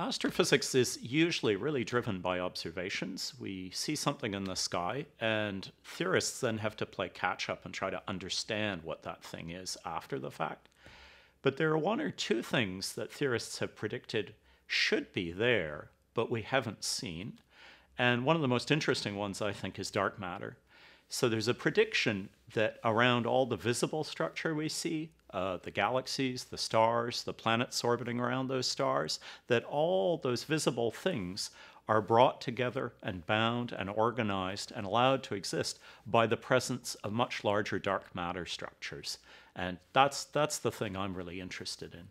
Astrophysics is usually really driven by observations. We see something in the sky, and theorists then have to play catch up and try to understand what that thing is after the fact. But there are one or two things that theorists have predicted should be there, but we haven't seen. And one of the most interesting ones, I think, is dark matter. So there's a prediction that around all the visible structure we see, uh, the galaxies, the stars, the planets orbiting around those stars, that all those visible things are brought together and bound and organized and allowed to exist by the presence of much larger dark matter structures. And that's, that's the thing I'm really interested in.